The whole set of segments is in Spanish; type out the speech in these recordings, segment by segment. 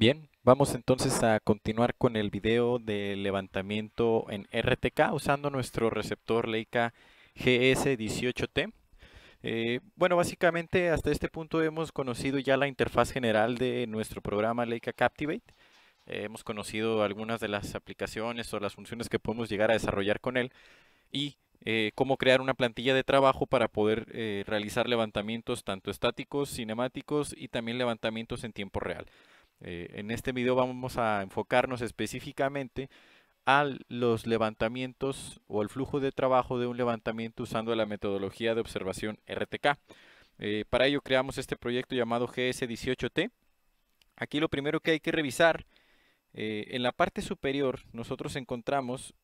Bien, vamos entonces a continuar con el video de levantamiento en RTK usando nuestro receptor Leica GS18T. Eh, bueno, básicamente hasta este punto hemos conocido ya la interfaz general de nuestro programa Leica Captivate. Eh, hemos conocido algunas de las aplicaciones o las funciones que podemos llegar a desarrollar con él y eh, cómo crear una plantilla de trabajo para poder realizar levantamientos tanto estáticos, cinemáticos y también levantamientos en tiempo real. Eh, en este video vamos a enfocarnos específicamente a los levantamientos o el flujo de trabajo de un levantamiento usando la metodología de observación RTK. Eh, para ello creamos este proyecto llamado GS18T. Aquí lo primero que hay que revisar, eh, en la parte superior nosotros encontramos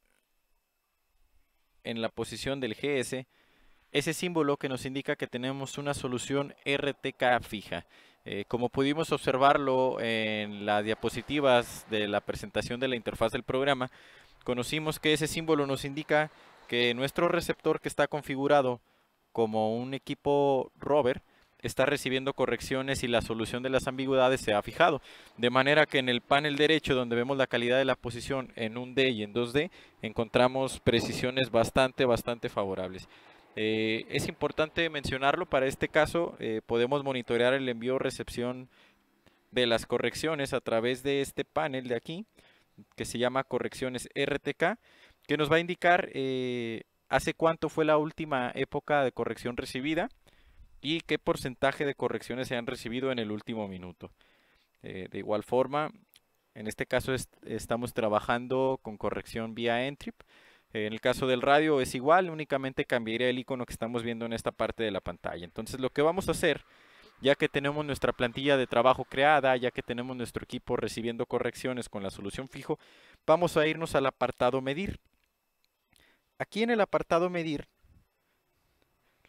en la posición del GS ese símbolo que nos indica que tenemos una solución RTK fija. Eh, como pudimos observarlo en las diapositivas de la presentación de la interfaz del programa, conocimos que ese símbolo nos indica que nuestro receptor que está configurado como un equipo rover está recibiendo correcciones y la solución de las ambigüedades se ha fijado. De manera que en el panel derecho donde vemos la calidad de la posición en 1D y en 2D encontramos precisiones bastante, bastante favorables. Eh, es importante mencionarlo, para este caso eh, podemos monitorear el envío recepción de las correcciones a través de este panel de aquí, que se llama correcciones RTK, que nos va a indicar eh, hace cuánto fue la última época de corrección recibida y qué porcentaje de correcciones se han recibido en el último minuto. de igual forma, en este caso estamos trabajando con corrección vía Entrip, en el caso del radio es igual, únicamente cambiaría el icono que estamos viendo en esta parte de la pantalla. Entonces lo que vamos a hacer, ya que tenemos nuestra plantilla de trabajo creada, ya que tenemos nuestro equipo recibiendo correcciones con la solución fijo, vamos a irnos al apartado medir. Aquí en el apartado medir,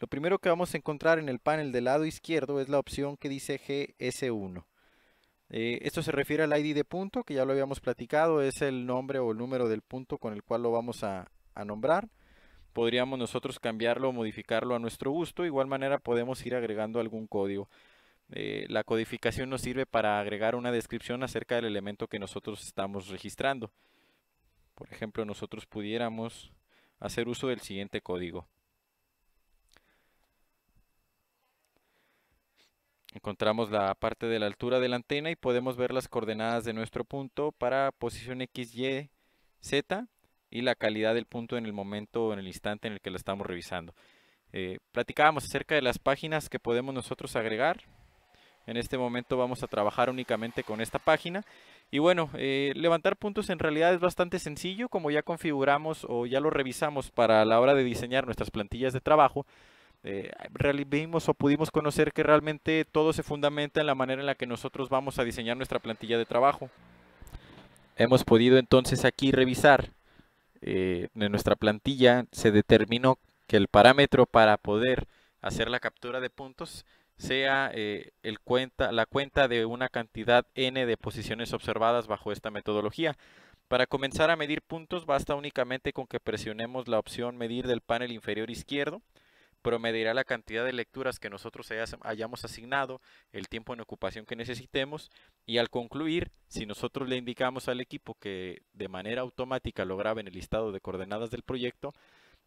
lo primero que vamos a encontrar en el panel del lado izquierdo es la opción que dice GS1. Eh, esto se refiere al ID de punto, que ya lo habíamos platicado, es el nombre o el número del punto con el cual lo vamos a, nombrar. Podríamos nosotros cambiarlo o modificarlo a nuestro gusto. De igual manera podemos ir agregando algún código. Eh, la codificación nos sirve para agregar una descripción acerca del elemento que nosotros estamos registrando. Por ejemplo, nosotros pudiéramos hacer uso del siguiente código. Encontramos la parte de la altura de la antena y podemos ver las coordenadas de nuestro punto para posición X, Y, Z y la calidad del punto en el momento o en el instante en el que lo estamos revisando. Eh, platicábamos acerca de las páginas que podemos nosotros agregar. En este momento vamos a trabajar únicamente con esta página. Y bueno, eh, levantar puntos en realidad es bastante sencillo, como ya configuramos o ya lo revisamos para la hora de diseñar nuestras plantillas de trabajo eh, vimos o pudimos conocer que realmente todo se fundamenta en la manera en la que nosotros vamos a diseñar nuestra plantilla de trabajo. Hemos podido entonces aquí revisar eh, en nuestra plantilla se determinó que el parámetro para poder hacer la captura de puntos sea eh, el cuenta, la cuenta de una cantidad n de posiciones observadas bajo esta metodología. Para comenzar a medir puntos basta únicamente con que presionemos la opción medir del panel inferior izquierdo promediará la cantidad de lecturas que nosotros hayamos asignado, el tiempo en ocupación que necesitemos y al concluir, si nosotros le indicamos al equipo que de manera automática lo grabe en el listado de coordenadas del proyecto,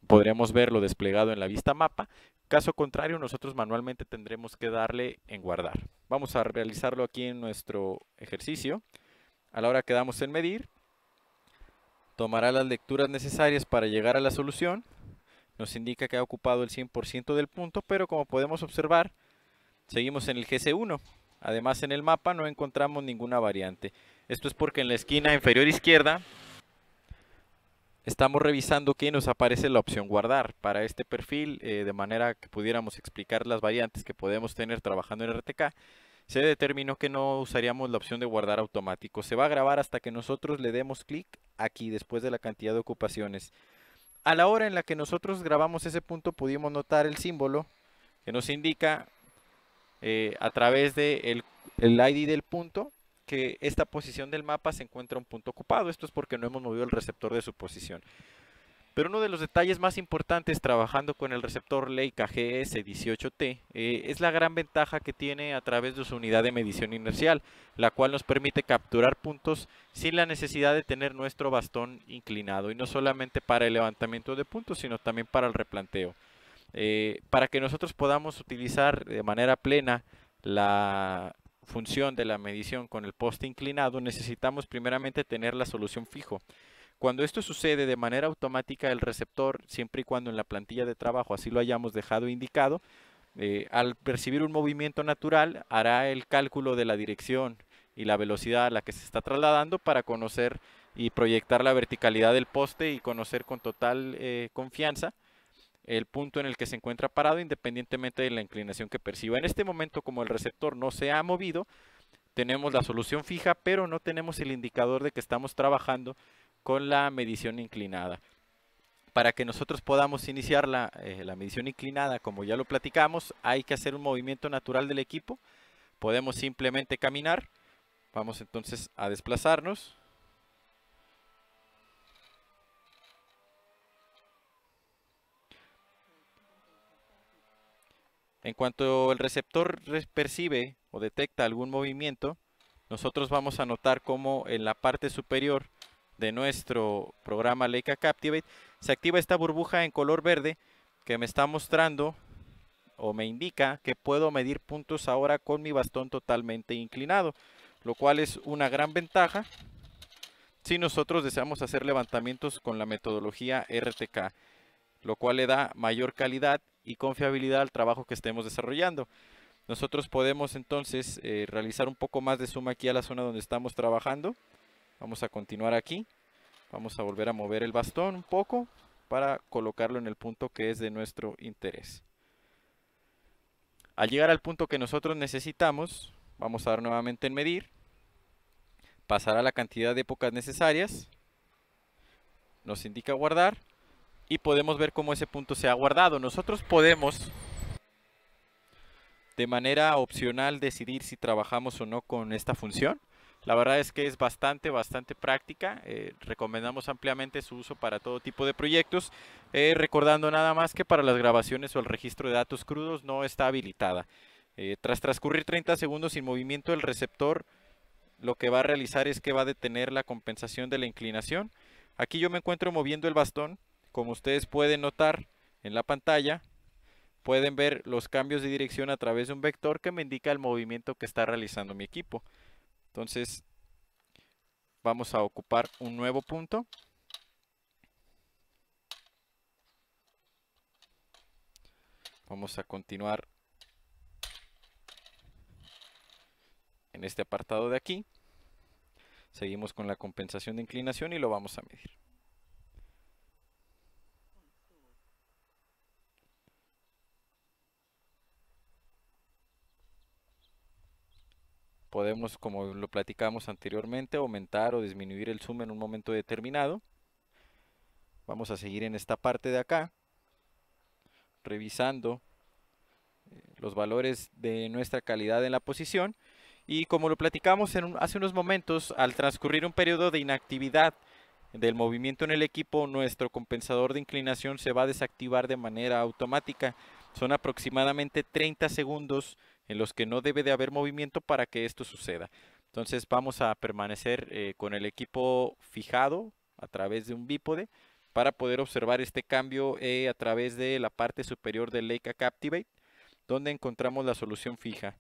podremos verlo desplegado en la vista mapa. Caso contrario, nosotros manualmente tendremos que darle en guardar. Vamos a realizarlo aquí en nuestro ejercicio. A la hora que damos en medir, tomará las lecturas necesarias para llegar a la solución nos indica que ha ocupado el 100% del punto, pero como podemos observar, seguimos en el GC1. Además en el mapa no encontramos ninguna variante. Esto es porque en la esquina inferior izquierda estamos revisando que nos aparece la opción guardar para este perfil, eh, de manera que pudiéramos explicar las variantes que podemos tener trabajando en RTK. Se determinó que no usaríamos la opción de guardar automático. Se va a grabar hasta que nosotros le demos clic aquí después de la cantidad de ocupaciones. A la hora en la que nosotros grabamos ese punto pudimos notar el símbolo que nos indica eh, a través del de el ID del punto que esta posición del mapa se encuentra un punto ocupado. Esto es porque no hemos movido el receptor de su posición. Pero uno de los detalles más importantes trabajando con el receptor Leica GS18T eh, es la gran ventaja que tiene a través de su unidad de medición inercial, la cual nos permite capturar puntos sin la necesidad de tener nuestro bastón inclinado y no solamente para el levantamiento de puntos, sino también para el replanteo. Eh, para que nosotros podamos utilizar de manera plena la función de la medición con el poste inclinado, necesitamos primeramente tener la solución fijo. Cuando esto sucede de manera automática, el receptor, siempre y cuando en la plantilla de trabajo así lo hayamos dejado indicado, eh, al percibir un movimiento natural, hará el cálculo de la dirección y la velocidad a la que se está trasladando para conocer y proyectar la verticalidad del poste y conocer con total eh, confianza el punto en el que se encuentra parado independientemente de la inclinación que perciba. En este momento, como el receptor no se ha movido, tenemos la solución fija, pero no tenemos el indicador de que estamos trabajando con la medición inclinada. Para que nosotros podamos iniciar eh, la, medición inclinada, como ya lo platicamos, hay que hacer un movimiento natural del equipo. Podemos simplemente caminar. Vamos entonces a desplazarnos. En cuanto el receptor percibe o detecta algún movimiento, nosotros vamos a notar cómo en la parte superior de nuestro programa Leica Captivate, se activa esta burbuja en color verde que me está mostrando o me indica que puedo medir puntos ahora con mi bastón totalmente inclinado, lo cual es una gran ventaja si nosotros deseamos hacer levantamientos con la metodología RTK, lo cual le da mayor calidad y confiabilidad al trabajo que estemos desarrollando. Nosotros podemos entonces eh, realizar un poco más de suma aquí a la zona donde estamos trabajando. Vamos a continuar aquí. Vamos a volver a mover el bastón un poco para colocarlo en el punto que es de nuestro interés. Al llegar al punto que nosotros necesitamos, vamos a dar nuevamente en medir. Pasará la cantidad de épocas necesarias. Nos indica guardar. Y podemos ver cómo ese punto se ha guardado. Nosotros podemos de manera opcional decidir si trabajamos o no con esta función. La verdad es que es bastante, bastante práctica. Eh, recomendamos ampliamente su uso para todo tipo de proyectos. Eh, recordando nada más que para las grabaciones o el registro de datos crudos no está habilitada. Eh, tras transcurrir 30 segundos sin movimiento, el receptor lo que va a realizar es que va a detener la compensación de la inclinación. Aquí yo me encuentro moviendo el bastón. Como ustedes pueden notar en la pantalla, pueden ver los cambios de dirección a través de un vector que me indica el movimiento que está realizando mi equipo. Entonces, vamos a ocupar un nuevo punto. Vamos a continuar en este apartado de aquí. Seguimos con la compensación de inclinación y lo vamos a medir. Podemos, como lo platicamos anteriormente, aumentar o disminuir el zoom en un momento determinado. Vamos a seguir en esta parte de acá, revisando eh, los valores de nuestra calidad en la posición. Y como lo platicamos en hace unos momentos, al transcurrir un periodo de inactividad del movimiento en el equipo, nuestro compensador de inclinación se va a desactivar de manera automática. Son aproximadamente 30 segundos en los que no debe de haber movimiento para que esto suceda. Entonces vamos a permanecer eh, con el equipo fijado a través de un bípode para poder observar este cambio eh, a través de la parte superior del Leica Captivate donde encontramos la solución fija.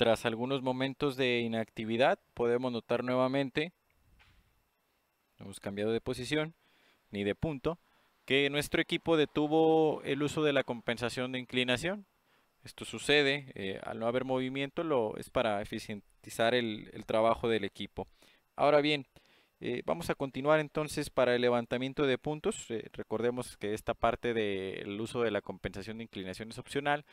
Tras algunos momentos de inactividad, podemos notar nuevamente, hemos cambiado de posición, ni de punto, que nuestro equipo detuvo el uso de la compensación de inclinación. Esto sucede eh, al no haber movimiento, lo, es para eficientizar el, trabajo del equipo. Ahora bien, eh, vamos a continuar entonces para el levantamiento de puntos. Eh, recordemos que esta parte del uso de la compensación de inclinación es opcional,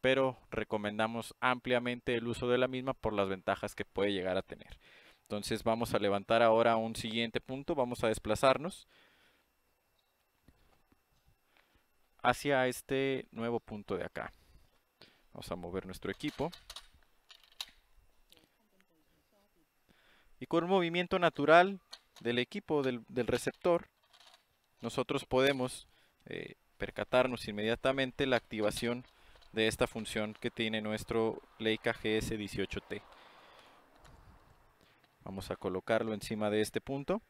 pero recomendamos ampliamente el uso de la misma por las ventajas que puede llegar a tener. Entonces vamos a levantar ahora un siguiente punto, vamos a desplazarnos hacia este nuevo punto de acá. Vamos a mover nuestro equipo. Y con un movimiento natural del equipo, del, receptor, nosotros podemos eh, percatarnos inmediatamente la activación de esta función que tiene nuestro Leica GS18T. Vamos a colocarlo encima de este punto.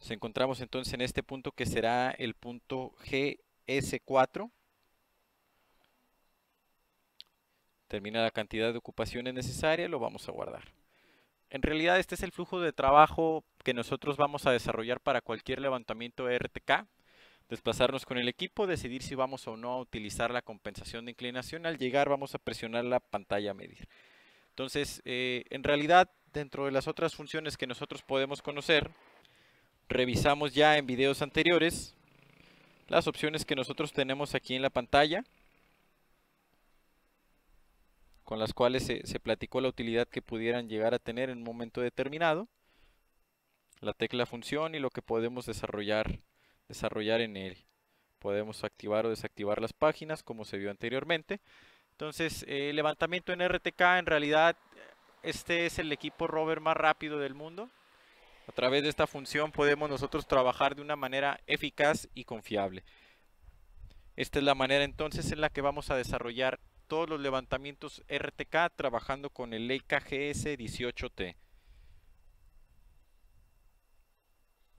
Nos encontramos entonces en este punto que será el punto GS4. termina la cantidad de ocupaciones necesarias, lo vamos a guardar. En realidad este es el flujo de trabajo que nosotros vamos a desarrollar para cualquier levantamiento RTK. Desplazarnos con el equipo, decidir si vamos o no a utilizar la compensación de inclinación. Al llegar vamos a presionar la pantalla a medir. Entonces, eh, en realidad, dentro de las otras funciones que nosotros podemos conocer, revisamos ya en videos anteriores las opciones que nosotros tenemos aquí en la pantalla con las cuales se, platicó la utilidad que pudieran llegar a tener en un momento determinado, la tecla función y lo que podemos desarrollar, desarrollar en él. Podemos activar o desactivar las páginas como se vio anteriormente. Entonces, eh, levantamiento en RTK, en realidad, este es el equipo rover más rápido del mundo. A través de esta función podemos nosotros trabajar de una manera eficaz y confiable. Esta es la manera entonces en la que vamos a desarrollar todos los levantamientos RTK trabajando con el Leica GS18T.